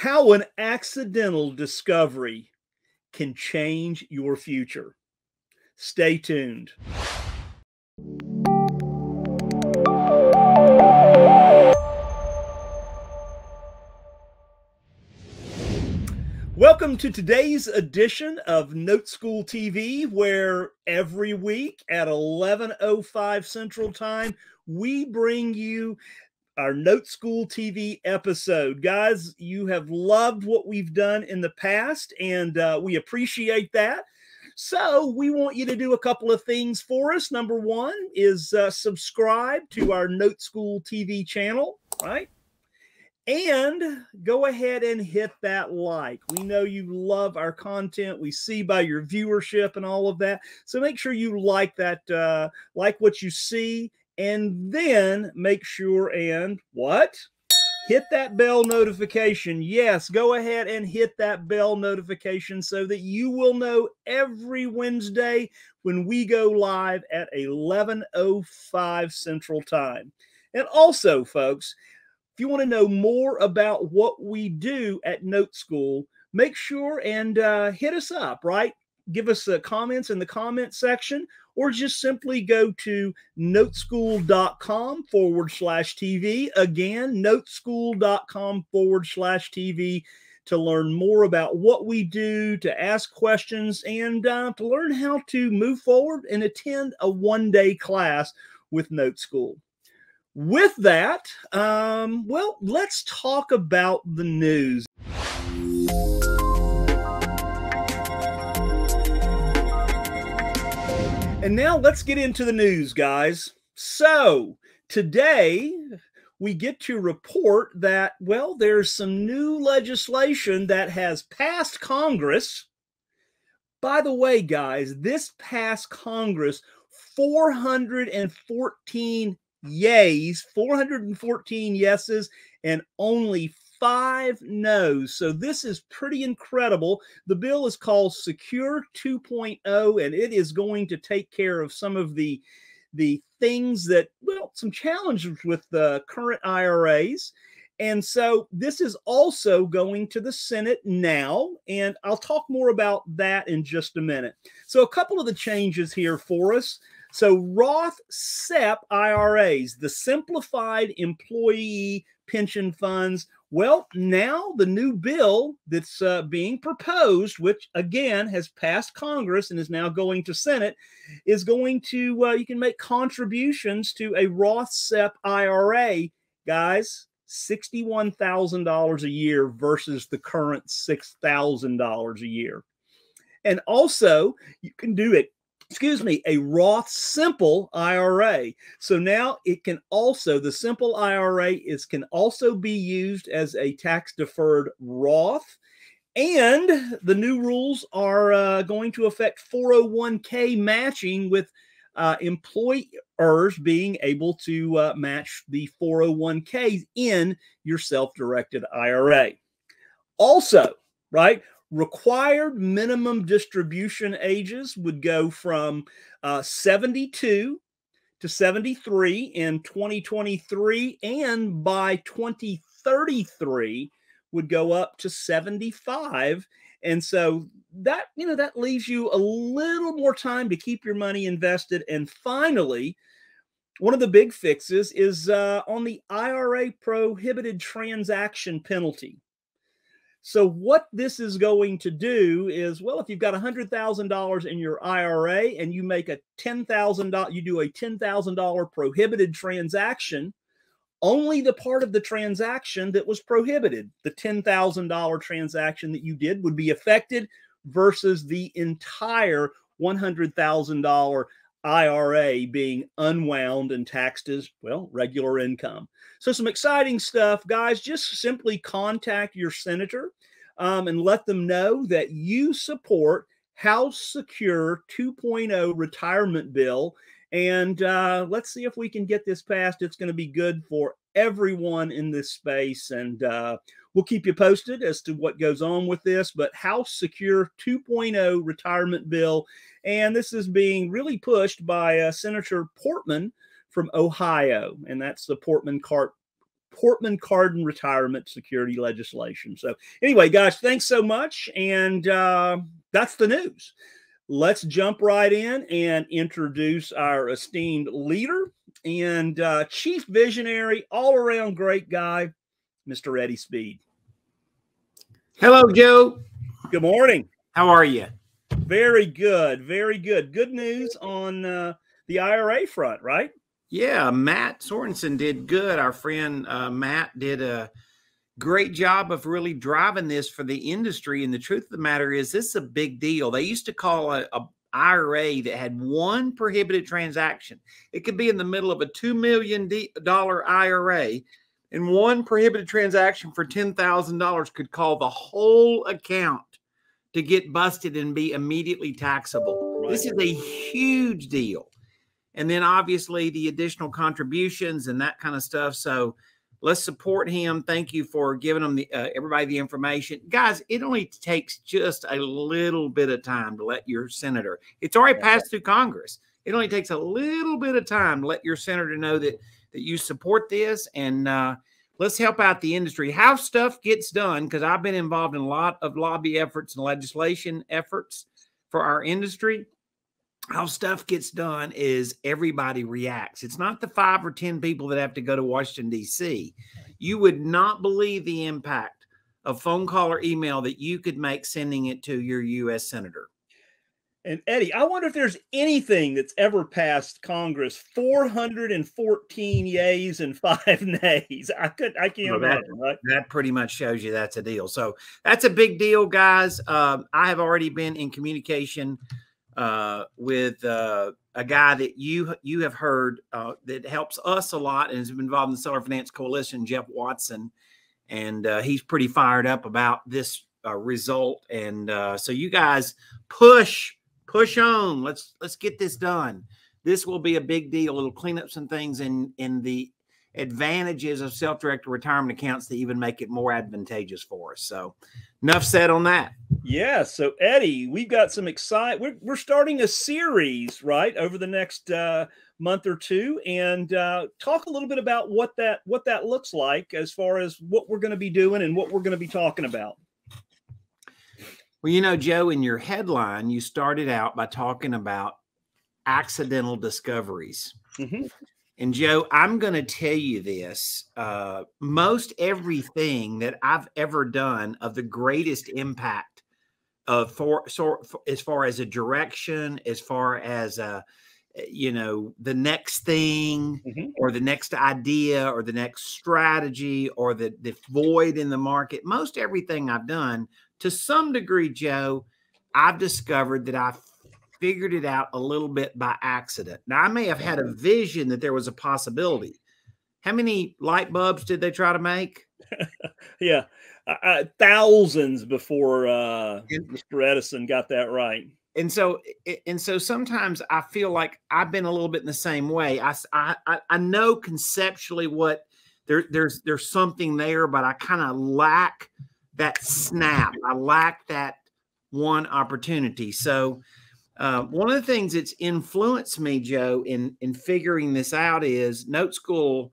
How an accidental discovery can change your future. Stay tuned. Welcome to today's edition of Note School TV, where every week at 11:05 Central Time, we bring you our Note School TV episode. Guys, you have loved what we've done in the past, and uh, we appreciate that. So, we want you to do a couple of things for us. Number one is uh, subscribe to our Note School TV channel, right? And go ahead and hit that like. We know you love our content. We see by your viewership and all of that. So make sure you like that, uh, like what you see, and then make sure and what? Hit that bell notification. Yes, go ahead and hit that bell notification so that you will know every Wednesday when we go live at 11:05 Central Time. And also, folks, if you want to know more about what we do at Note School, make sure and uh, hit us up, right? Give us uh, comments in the comment section, or just simply go to noteschool.com forward slash TV. Again, noteschool.com forward slash TV to learn more about what we do, to ask questions, and uh, to learn how to move forward and attend a one day class with Note School with that, um, well, let's talk about the news. And now let's get into the news, guys. So, today we get to report that, well, there's some new legislation that has passed Congress. By the way, guys, this passed Congress 414 yays, 414 yeses, and only five no's. So this is pretty incredible. The bill is called Secure 2.0, and it is going to take care of some of the the things that well, some challenges with the current IRAs. And so this is also going to the Senate now, and I'll talk more about that in just a minute. So a couple of the changes here for us. So Roth SEP IRAs, the simplified employee pension funds. Well, now the new bill that's uh, being proposed, which again has passed Congress and is now going to Senate, is going to uh, you can make contributions to a Roth SEP IRA, guys. $61,000 a year versus the current $6,000 a year. And also, you can do it excuse me, a Roth Simple IRA. So now it can also, the Simple IRA is can also be used as a tax deferred Roth. And the new rules are uh, going to affect 401k matching with uh, employers being able to uh, match the 401k in your self directed IRA. Also, right, required minimum distribution ages would go from uh, 72 to 73 in 2023 and by 2033 would go up to 75 and so that you know that leaves you a little more time to keep your money invested. And finally one of the big fixes is uh, on the IRA prohibited transaction penalty so what this is going to do is, well, if you've got $100,000 in your IRA and you make a $10,000, you do a $10,000 prohibited transaction, only the part of the transaction that was prohibited, the $10,000 transaction that you did would be affected versus the entire $100,000 IRA being unwound and taxed as, well, regular income. So, some exciting stuff, guys. Just simply contact your senator um, and let them know that you support House Secure 2.0 retirement bill. And uh, let's see if we can get this passed. It's going to be good for everyone in this space. And uh, we'll keep you posted as to what goes on with this. But House Secure 2.0 retirement bill and this is being really pushed by uh, Senator Portman from Ohio, and that's the Portman Cart Portman Cardin retirement security legislation. So, anyway, guys, thanks so much. And uh, that's the news. Let's jump right in and introduce our esteemed leader and uh, chief visionary, all around great guy, Mr. Eddie Speed. Hello, Joe. Good morning. How are you? Very good. Very good. Good news on uh, the IRA front, right? Yeah, Mat Sorensen did good. Our friend uh, Mat did a great job of really driving this for the industry. And the truth of the matter is, this is a big deal. They used to call a, a IRA that had one prohibited transaction. It could be in the middle of a $2 million IRA, and one prohibited transaction for $10,000 could call the whole account to get busted and be immediately taxable. Right. This is a huge deal. And then obviously the additional contributions and that kind of stuff. So let's support him. Thank you for giving them the uh, everybody the information, guys. It only takes just a little bit of time to let your senator. It's already passed through Congress. It only takes a little bit of time to let your senator know that that you support this and uh, let's help out the industry. How stuff gets done, because I've been involved in a lot of lobby efforts and legislation efforts for our industry. How stuff gets done is everybody reacts. It's not the five or 10 people that have to go to Washington, D.C. You would not believe the impact of phone call or email that you could make sending it to your U.S. Senator. And Eddie, I wonder if there's anything that's ever passed Congress 414 yays and five nays. I could I can't well, imagine. That, right? that pretty much shows you that's a deal. So that's a big deal, guys. Um, I have already been in communication uh, with uh, a guy that you you have heard uh, that helps us a lot and has been involved in the Seller Finance Coalition, Jeff Watson, and uh, he's pretty fired up about this uh, result. And uh, so you guys push push on. Let's let's get this done. This will be a big deal. It'll clean up some things in in the advantages of self-directed retirement accounts to even make it more advantageous for us. So, enough said on that. Yeah. So, Eddie, we've got some excite. We're we're starting a series right over the next uh, month or two, and uh, talk a little bit about what that what that looks like as far as what we're going to be doing and what we're going to be talking about. Well, you know, Joe, in your headline, you started out by talking about accidental discoveries. Mm-hmm. And Joe, I'm going to tell you this. Uh, most everything that I've ever done of the greatest impact of for, so, for as far as a direction, as far as a, you know, the next thing mm-hmm. or the next idea or the next strategy or the, the void in the market, most everything I've done to some degree, Joe, I've discovered that I figured it out a little bit by accident. Now, I may have had a vision that there was a possibility. How many light bulbs did they try to make? yeah, uh, uh, thousands before uh, Mr. Edison got that right. And so, and so sometimes I feel like I've been a little bit in the same way. I, I, I know conceptually what there, there's, there's something there, but I kind of lack that snap. I lack that one opportunity. So, uh, one of the things that's influenced me, Joe, in in figuring this out is Note School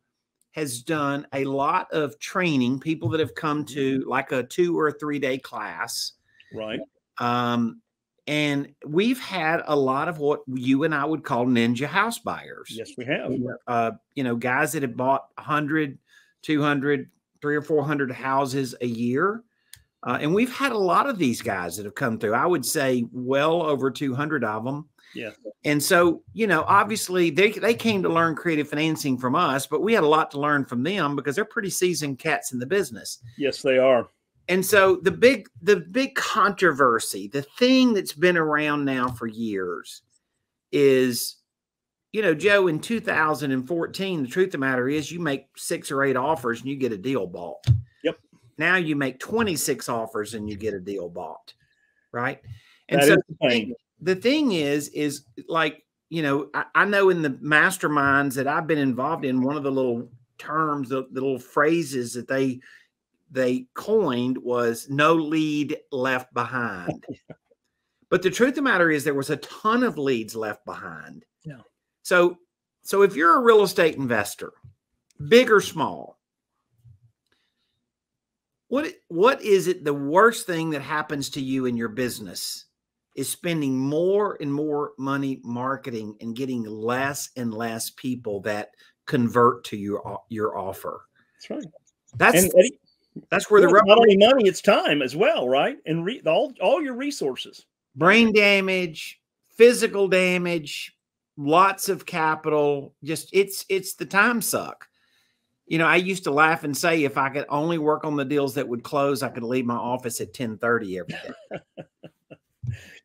has done a lot of training. People that have come to mm-hmm. like a two or three day class, right? Um, and we've had a lot of what you and I would call ninja house buyers. Yes, we have. Uh, you know, guys that have bought 100, 200, three or 400 houses a year. Uh, and we've had a lot of these guys that have come through. I would say well over 200 of them. Yeah. And so, you know, obviously they, they came to learn creative financing from us, but we had a lot to learn from them because they're pretty seasoned cats in the business. Yes, they are. And so the big the big controversy, the thing that's been around now for years is you know, Joe, in 2014, the truth of the matter is you make six or eight offers and you get a deal bought. Now you make 26 offers and you get a deal bought. Right. And that so the thing, the thing is, is like, you know, I, I, know in the masterminds that I've been involved in, one of the little terms, the, the little phrases that they they coined was no lead left behind. but the truth of the matter is there was a ton of leads left behind. Yeah. So so if you're a real estate investor, big or small, What what is it the worst thing that happens to you in your business is spending more and more money marketing and getting less and less people that convert to your your offer. That's right. That's And that's where the not only money, it's time as well, right? And re- all all your resources. brain damage, physical damage, lots of capital. Just it's it's the time suck. You know, I used to laugh and say if I could only work on the deals that would close, I could leave my office at 1030 every day.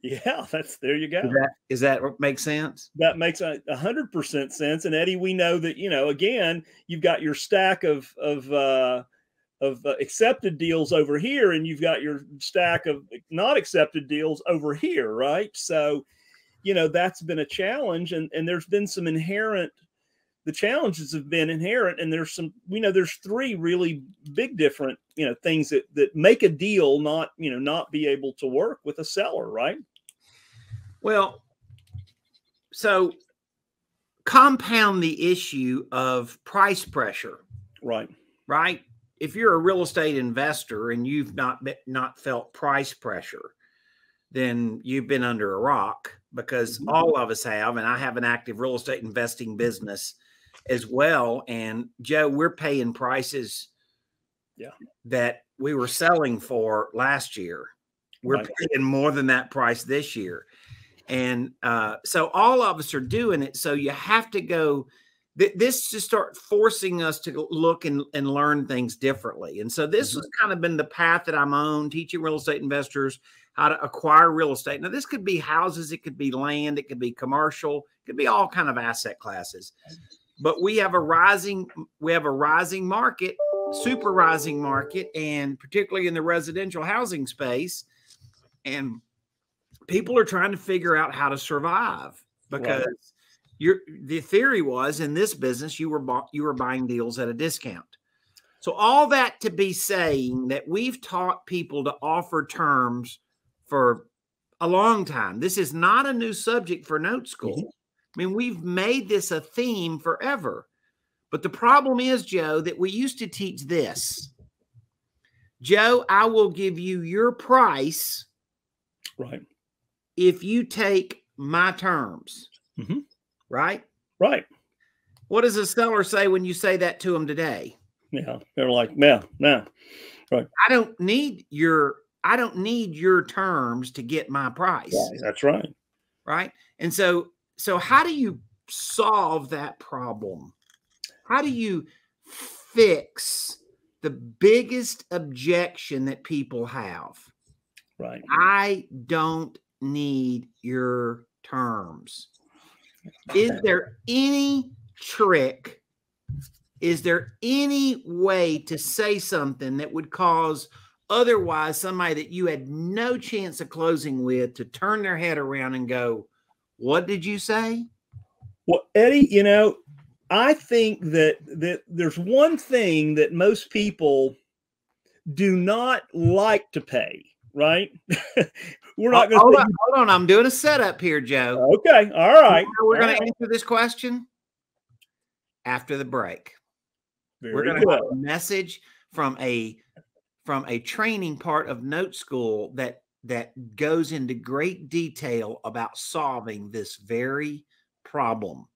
Yeah, that's there you go. Is that, is that what makes sense? That makes a a hundred percent sense. And Eddie, we know that you know again, you've got your stack of of uh, of uh, accepted deals over here, and you've got your stack of not accepted deals over here, right? So, you know that's been a challenge, and and there's been some inherent. The challenges have been inherent, and there's some. We know there's three really big different you know things that that make a deal not you know not be able to work with a seller, right? Well, so compound the issue of price pressure, Right. right? If you're a real estate investor and you've not be- not felt price pressure, then you've been under a rock because Mhm. all of us have, and I have an active real estate investing business as well. And Joe, we're paying prices Yeah. that we were selling for last year. We're Right. paying more than that price this year. And uh, so all of us are doing it. So you have to go. th- This to start forcing us to look and, and learn things differently. And so this has kind of been the path that I'm on, teaching real estate investors how to acquire real estate. Now, this could be houses, it could be land, it could be commercial, it could be all kind of asset classes. But we have a rising, we have a rising market, super rising market, and particularly in the residential housing space. And people are trying to figure out how to survive because your the theory was in this business you were bought you were buying deals at a discount. So all that to be saying that we've taught people to offer terms for a long time. This is not a new subject for note mm-hmm. school. I mean, we've made this a theme forever. But the problem is, Joe, that we used to teach this. Joe, I will give you your price Right. if you take my terms. Mhm. Right? Right. What does a seller say when you say that to them today? Yeah. They're like, yeah, no. Right. I don't need your I don't need your terms to get my price. That's right. Right? And so so how do you solve that problem? How do you fix the biggest objection that people have? Right. I don't need your terms. Is there any trick? Is there any way to say something that would cause otherwise somebody that you had no chance of closing with to turn their head around and go, What did you say? Well, Eddie, you know, I think that that there's one thing that most people do not like to pay, right? We're not going to hold on. I'm doing a setup here, Joe. Okay, all right. You know we're going right. to answer this question after the break. we're going to have a message from a from a training part of note school that that goes into great detail about solving this very problem.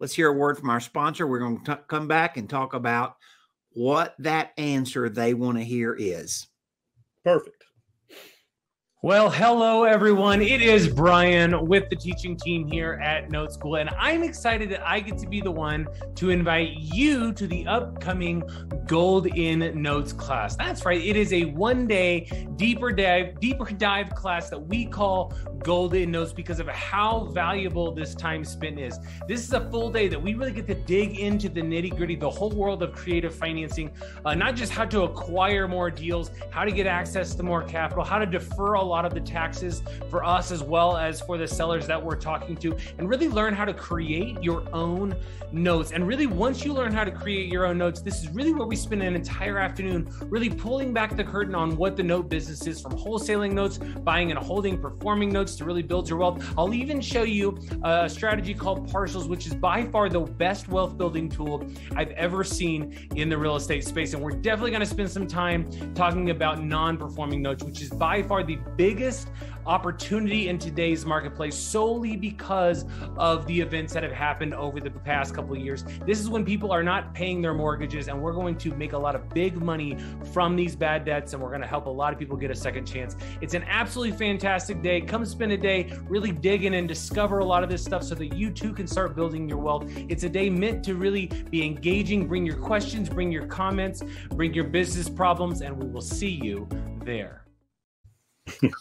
Let's hear a word from our sponsor. We're going to come back and talk about what that answer they want to hear is. Perfect. Well, hello everyone. It is Brian with the teaching team here at Note School, and I'm excited that I get to be the one to invite you to the upcoming Gold in Notes class. That's right. It is a one-day deeper dive, deeper dive class that we call Gold in Notes because of how valuable this time spent is. This is a full day that we really get to dig into the nitty-gritty, the whole world of creative financing, uh, not just how to acquire more deals, how to get access to more capital, how to defer a lot of the taxes for us as well as for the sellers that we're talking to, and really learn how to create your own notes. And really, once you learn how to create your own notes, this is really where we spend an entire afternoon really pulling back the curtain on what the note business is from wholesaling notes, buying and holding performing notes to really build your wealth. I'll even show you a strategy called partials, which is by far the best wealth building tool I've ever seen in the real estate space. And we're definitely going to spend some time talking about non performing notes, which is by far the biggest opportunity in today's marketplace solely because of the events that have happened over the past couple of years. This is when people are not paying their mortgages, and we're going to make a lot of big money from these bad debts, and we're going to help a lot of people get a second chance. It's an absolutely fantastic day. Come spend a day really digging and discover a lot of this stuff so that you too can start building your wealth. It's a day meant to really be engaging. Bring your questions, bring your comments, bring your business problems, and we will see you there.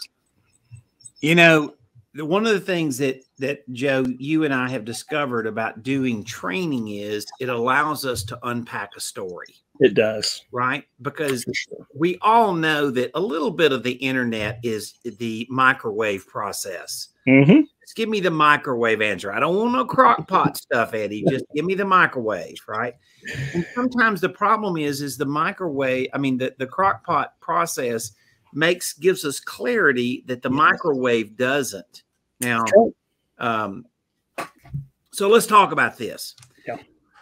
You know, one of the things that that Joe, you and I have discovered about doing training is it allows us to unpack a story. It does, right? Because sure. we all know that a little bit of the internet is the microwave process. Mm-hmm. Just give me the microwave answer. I don't want no crock pot stuff, Eddie. Just give me the microwave, right? And sometimes the problem is, is the microwave. I mean, the the crock pot process makes gives us clarity that the microwave doesn't. Now, um, so let's talk about this. Yeah.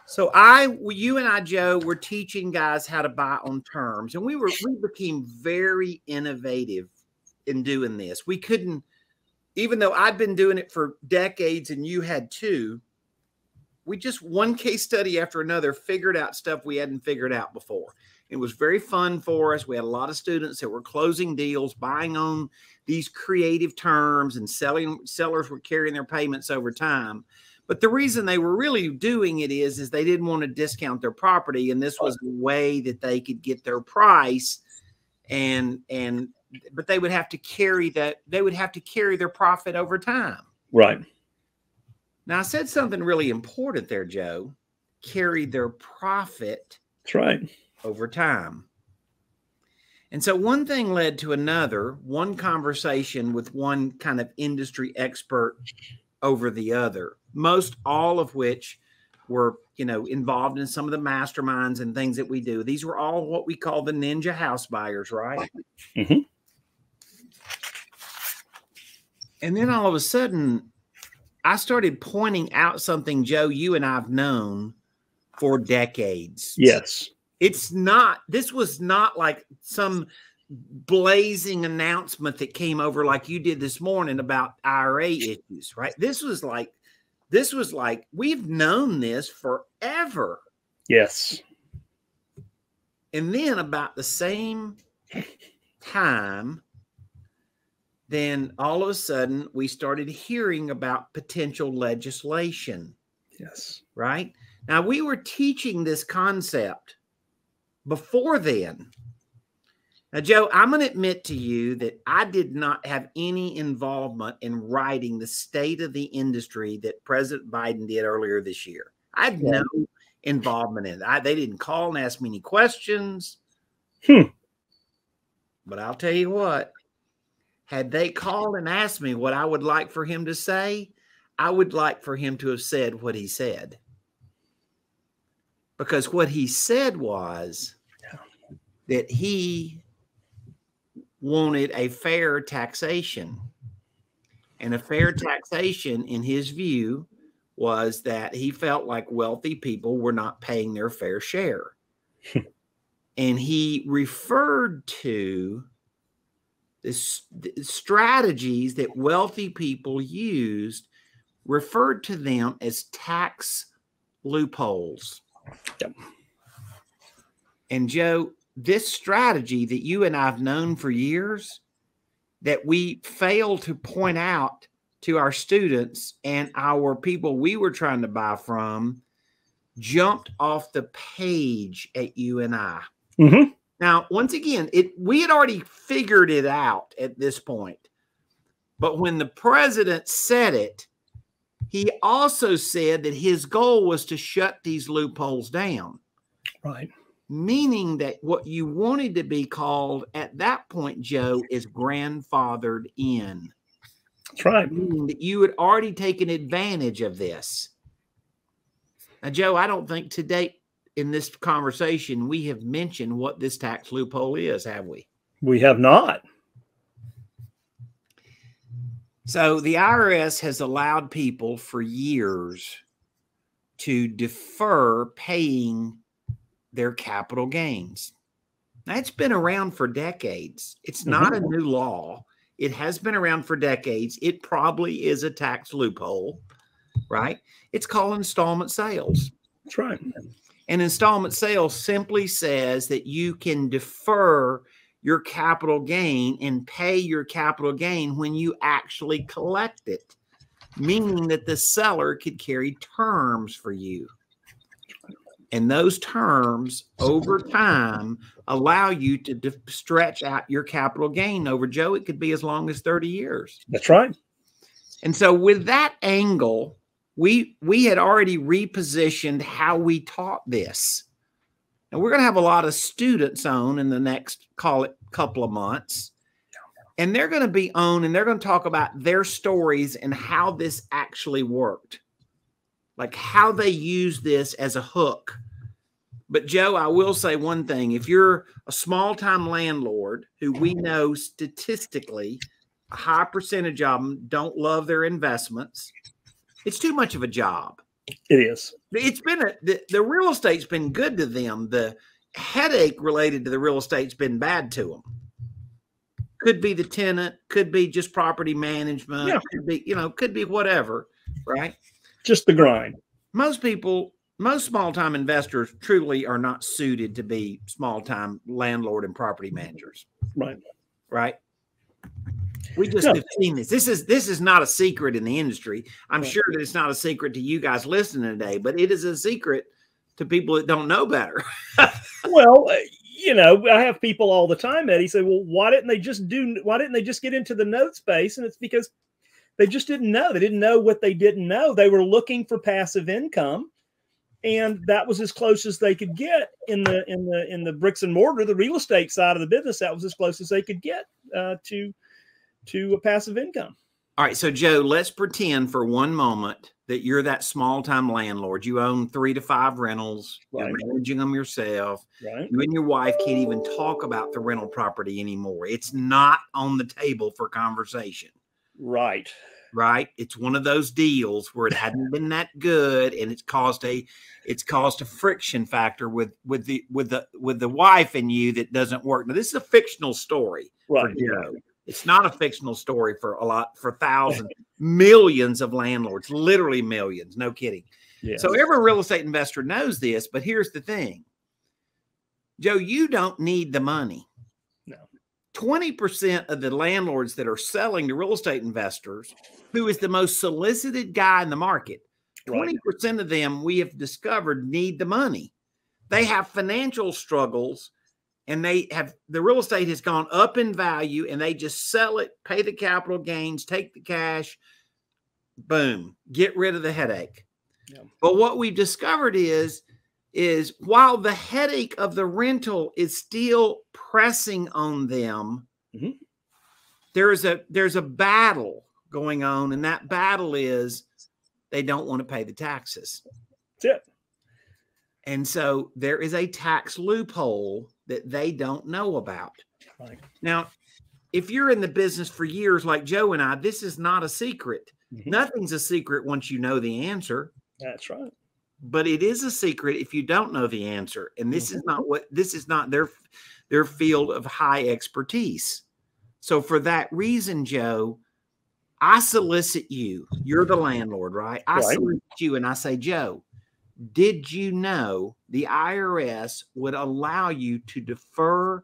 So I, you and I, Joe, were teaching guys how to buy on terms, and we were we became very innovative in doing this. We couldn't, even though I'd been doing it for decades and you had too. We just one case study after another figured out stuff we hadn't figured out before. It was very fun for us. We had a lot of students that were closing deals, buying on these creative terms, and selling sellers were carrying their payments over time. But the reason they were really doing it is, is they didn't want to discount their property, and this was a way that they could get their price, and and but they would have to carry that they would have to carry their profit over time. Right. Now I said something really important there, Joe. Carry their profit. That's right over time. And so one thing led to another, one conversation with one kind of industry expert over the other, most all of which were, you know, involved in some of the masterminds and things that we do. These were all what we call the ninja house buyers, right? Mm-hmm. And then all of a sudden, I started pointing out something, Joe, you and I've known for decades. Yes. It's not, this was not like some blazing announcement that came over like you did this morning about IRA issues, right? This was like, this was like, we've known this forever. Yes. And then about the same time, then all of a sudden we started hearing about potential legislation. Yes. Right. Now we were teaching this concept before then. Now, Joe, I'm going to admit to you that I did not have any involvement in writing the state of the industry that President Biden did earlier this year. I had no involvement in it. I, they didn't call and ask me any questions. Hmm. But I'll tell you what, had they called and asked me what I would like for him to say, I would like for him to have said what he said. Because what he said was, that he wanted a fair taxation. And a fair taxation, in his view, was that he felt like wealthy people were not paying their fair share. and he referred to this, the strategies that wealthy people used, referred to them as tax loopholes. Yep. And Joe, this strategy that you and I've known for years that we fail to point out to our students and our people we were trying to buy from jumped off the page at you and I. Mm-hmm. Now, once again, it we had already figured it out at this point. But when the president said it, he also said that his goal was to shut these loopholes down. Right. meaning that what you wanted to be called at that point, Joe, is grandfathered in. That's right. Meaning that you had already taken advantage of this. Now, Joe, I don't think to date in this conversation we have mentioned what this tax loophole is, have we? We have not. So the IRS has allowed people for years to defer paying their capital gains. That's been around for decades. It's not mm-hmm. a new law. It has been around for decades. It probably is a tax loophole, right? It's called installment sales. That's right. And installment sales simply says that you can defer your capital gain and pay your capital gain when you actually collect it, meaning that the seller could carry terms for you. And those terms over time allow you to stretch out your capital gain over Joe. It could be as long as 30 years. That's right. And so with that angle, we we had already repositioned how we taught this. And we're going to have a lot of students on in the next call it couple of months. And they're going to be on and they're going to talk about their stories and how this actually worked. Like how they use this as a hook. But Joe, I will say one thing. If you're a small-time landlord who we know statistically a high percentage of them don't love their investments, it's too much of a job. It is. It's been a the, the real estate's been good to them. The headache related to the real estate's been bad to them. Could be the tenant, could be just property management, yeah. could be, you know, could be whatever, right? Just the grind. Most people, most small time investors truly are not suited to be small time landlord and property managers. Right. Right. We just have seen this. This is this is not a secret in the industry. I'm sure that it's not a secret to you guys listening today, but it is a secret to people that don't know better. well, uh, you know, I have people all the time, Eddie, say, "Well, why didn't they just do? Why didn't they just get into the note space?" And it's because they just didn't know. They didn't know what they didn't know. They were looking for passive income, and that was as close as they could get in the in the in the bricks and mortar, the real estate side of the business. That was as close as they could get uh, to to a passive income. All right, so Joe, let's pretend for one moment that you're that small time landlord. You own three to five rentals. Right. You're managing them yourself. Right. You and your wife can't even talk about the rental property anymore. It's not on the table for conversation. Right. Right. It's one of those deals where it hadn't been that good, and it's caused a it's caused a friction factor with with the with the with the wife and you that doesn't work. Now this is a fictional story right. for Joe. It's not a fictional story for a lot for thousands, millions of landlords, literally millions. No kidding. Yes. So every real estate investor knows this, but here's the thing. Joe, you don't need the money. No. 20% of the landlords that are selling to real estate investors, who is the most solicited guy in the market, 20% right. of them we have discovered need the money. They have financial struggles and they have the real estate has gone up in value and they just sell it, pay the capital gains, take the cash, boom, get rid of the headache. Yeah. But what we've discovered is is while the headache of the rental is still pressing on them, mm-hmm. there's a there's a battle going on, and that battle is they don't want to pay the taxes. That's it. And so there is a tax loophole that they don't know about. Right. Now, if you're in the business for years like Joe and I, this is not a secret. Mm-hmm. Nothing's a secret once you know the answer. That's right. But it is a secret if you don't know the answer. And this mm-hmm. is not what this is not their their field of high expertise. So for that reason, Joe, I solicit you. You're the landlord, right? I right. solicit you and I say, Joe, did you know the IRS would allow you to defer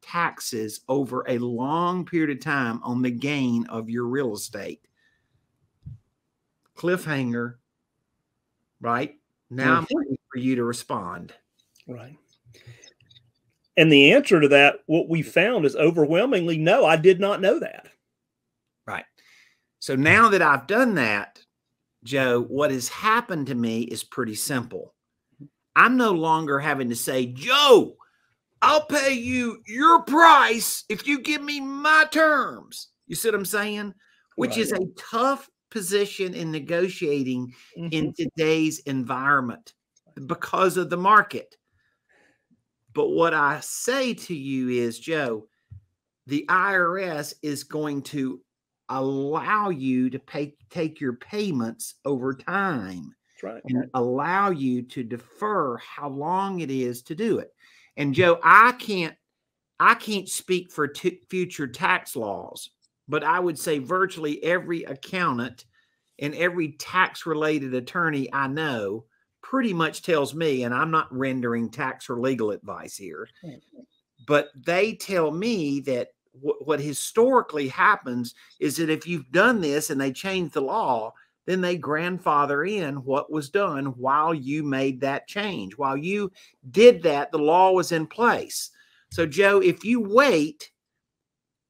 taxes over a long period of time on the gain of your real estate? Cliffhanger, right? Now I'm mm-hmm. waiting for you to respond. Right. And the answer to that, what we found is overwhelmingly no, I did not know that. Right. So now that I've done that, Joe, what has happened to me is pretty simple. I'm no longer having to say, Joe, I'll pay you your price if you give me my terms. You see what I'm saying? Which Right. is a tough position in negotiating Mhm. in today's environment because of the market. But what I say to you is, Joe, the IRS is going to allow you to pay take your payments over time right. and allow you to defer how long it is to do it. And hmm. Joe, I can't I can't speak for t- future tax laws, but I would say virtually every accountant and every tax related attorney I know pretty much tells me and I'm not rendering tax or legal advice here, hmm. but they tell me that what, historically happens is that if you've done this and they change the law, then they grandfather in what was done while you made that change. While you did that, the law was in place. So, Joe, if you wait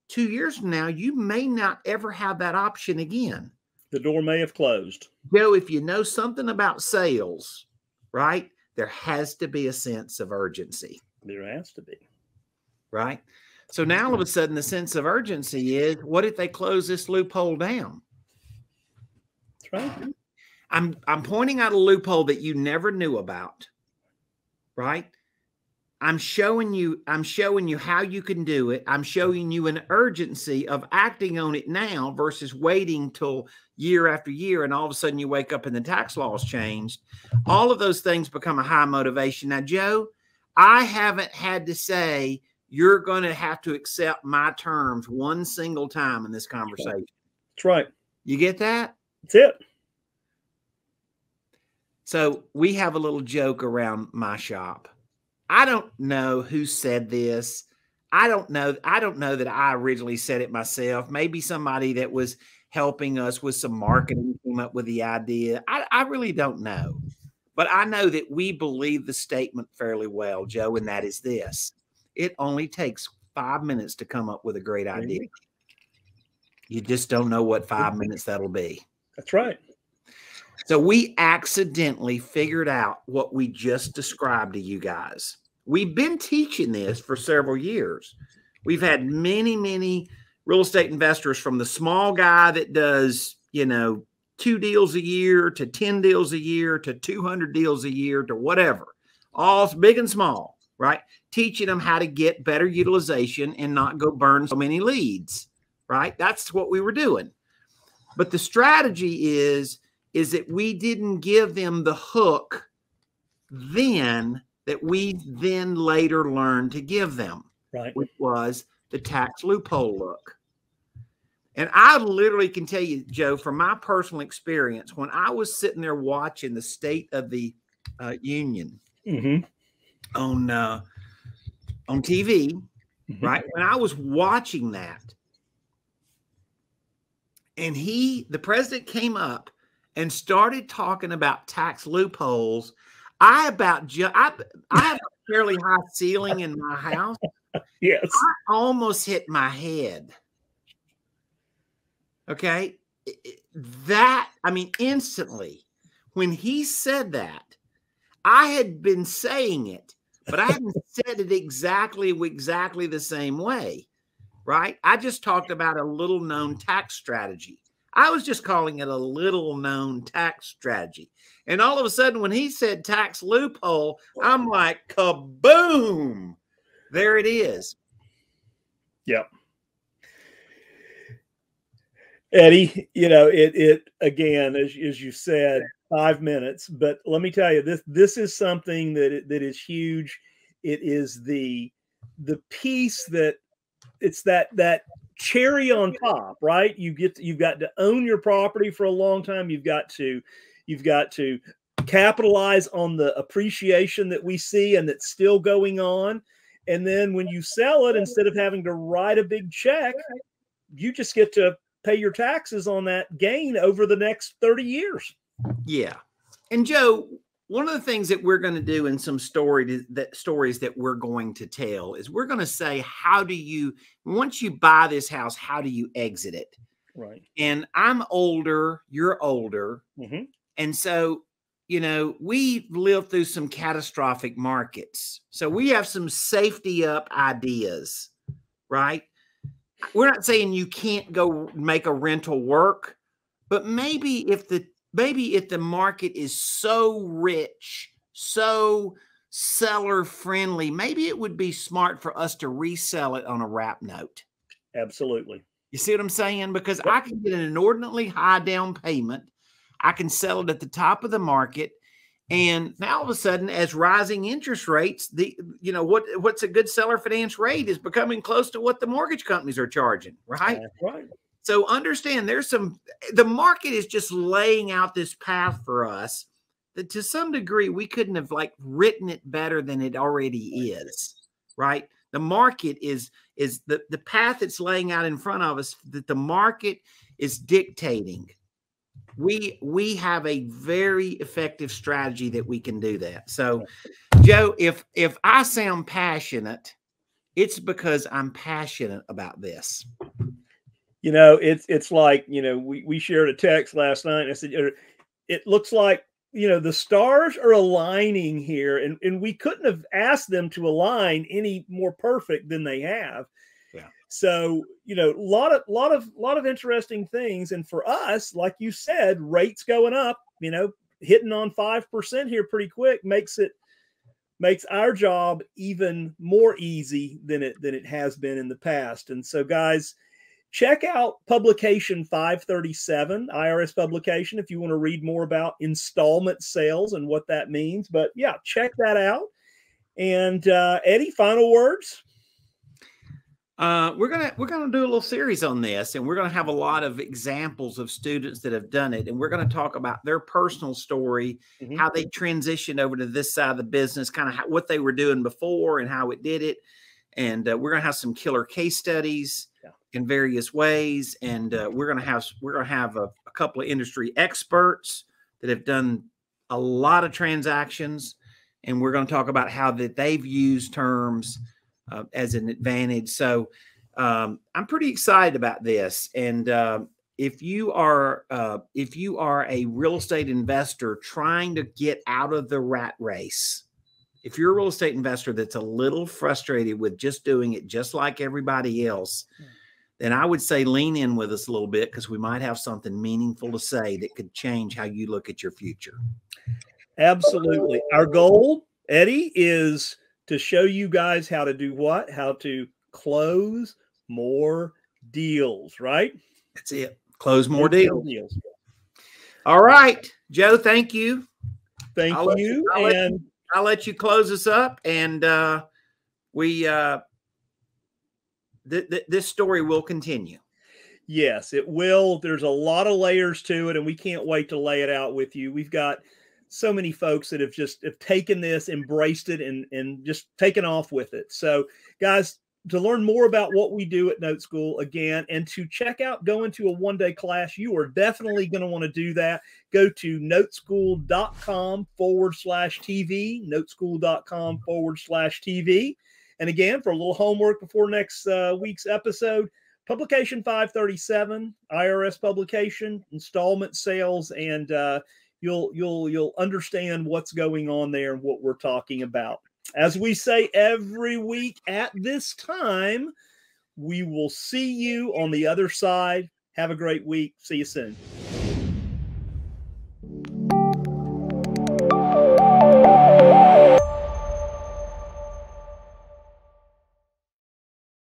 two years from now, you may not ever have that option again. The door may have closed. Joe, if you know something about sales, right, there has to be a sense of urgency, There has to be. right? So now all of a sudden, the sense of urgency is what if they close this loophole down? That's right. I'm I'm pointing out a loophole that you never knew about. Right? I'm showing you I'm showing you how you can do it. I'm showing you an urgency of acting on it now versus waiting till year after year and all of a sudden you wake up and the tax laws changed. All of those things become a high motivation. Now Joe, I haven't had to say you're going to have to accept my terms one single time in this conversation. That's right. You get that? That's it. So we have a little joke around my shop. I don't know who said this. I don't know. I don't know that I originally said it myself. Maybe somebody that was helping us with some marketing came up with the idea. I, I really don't know. But I know that we believe the statement fairly well, Joe, and that is this it only takes five minutes to come up with a great idea. You just don't know what five minutes that'll be. That's right. So we accidentally figured out what we just described to you guys. We've been teaching this for several years. We've had many, many real estate investors from the small guy that does, you know, two deals a year to 10 deals a year to 200 deals a year to whatever, all big and small, right? Teaching them how to get better utilization and not go burn so many leads, right? That's what we were doing. But the strategy is is that we didn't give them the hook then that we then later learned to give them, Right. which was the tax loophole look. And I literally can tell you, Joe, from my personal experience, when I was sitting there watching the State of the uh, Union Mm-hmm. On uh, on TV, Mhm. right? When I was watching that, and he, the president, came up and started talking about tax loopholes. I about ju- I, I have a fairly high ceiling in my house. Yes. I almost hit my head. Okay, that I mean, instantly when he said that, I had been saying it, but I hadn't said it exactly exactly the same way, right? I just talked about a little known tax strategy. I was just calling it a little known tax strategy. And all of a sudden, when he said tax loophole, I'm like, kaboom! There it is. Yep. Eddie, you know, it it again, as as you said, five minutes. But let me tell you, this this is something that it- that is huge. It is the the piece that it's that that cherry on top, right? You get you've got to own your property for a long time. You've got to you've got to capitalize on the appreciation that we see and that's still going on. And then when you sell it, instead of having to write a big check, you just get to pay your taxes on that gain over the next 30 years. Yeah. And Joe, one of the things that we're going to do in some story that stories that we're going to tell is we're going to say how do you once you buy this house, how do you exit it? Right. And I'm older, you're older, Mhm. and so you know, we lived through some catastrophic markets. So we have some safety up ideas, right? We're not saying you can't go make a rental work, but maybe if the maybe if the market is so rich, so seller friendly, maybe it would be smart for us to resell it on a wrap note. Absolutely. You see what I'm saying? Because yep. I can get an inordinately high down payment. I can sell it at the top of the market. And now all of a sudden, as rising interest rates, the you know what what's a good seller finance rate is becoming close to what the mortgage companies are charging, right? That's right. So understand there's some the market is just laying out this path for us that to some degree we couldn't have like written it better than it already is, right? The market is is the the path it's laying out in front of us that the market is dictating. We we have a very effective strategy that we can do that. So, Joe, if if I sound passionate, it's because I'm passionate about this. You know, it's it's like you know we we shared a text last night. I said er, it looks like you know the stars are aligning here and, and we couldn't have asked them to align any more perfect than they have yeah so you know a lot of lot of lot of interesting things and for us like you said rates going up you know hitting on 5% here pretty quick makes it makes our job even more easy than it than it has been in the past and so guys check out publication 537 irs publication if you want to read more about installment sales and what that means but yeah check that out. And uh, eddie final words? Uh, we're gonna we're gonna do a little series on this and we're gonna have a lot of examples of students that have done it and we're gonna talk about their personal story mm-hmm. how they transitioned over to this side of the business kind of what they were doing before and how it did it. And uh, we're gonna have some killer case studies in various ways, and uh, we're going to have we're going to have a, a, couple of industry experts that have done a lot of transactions, and we're going to talk about how that they've used terms uh, as an advantage. So um, I'm pretty excited about this, and uh, if you are uh, if you are a real estate investor trying to get out of the rat race if you're a real estate investor that's a little frustrated with just doing it just like everybody else, mm then I would say lean in with us a little bit because we might have something meaningful to say that could change how you look at your future. Absolutely. Our goal, Eddie, is to show you guys how to do what? How to close more deals, right? That's it. Close more deals. deals. All right, Joe, thank you. Thank I'll you. I'll and let you, I'll let you close us up and uh we uh th- th- this story will continue. Yes, it will. There's a lot of layers to it, and we can't wait to lay it out with you. We've got so many folks that have just have taken this, embraced it, and and just taken off with it. So, guys, to learn more about what we do at Note School again, and to check out going to a one day class, you are definitely going to want to do that. Go to noteschool.com forward slash TV, noteschool.com forward slash TV. And again, for a little homework before next uh, week's episode, publication 537, IRS publication, installment sales, and uh, you'll you'll you'll understand what's going on there and what we're talking about. As we say every week at this time, we will see you on the other side. Have a great week. See you soon.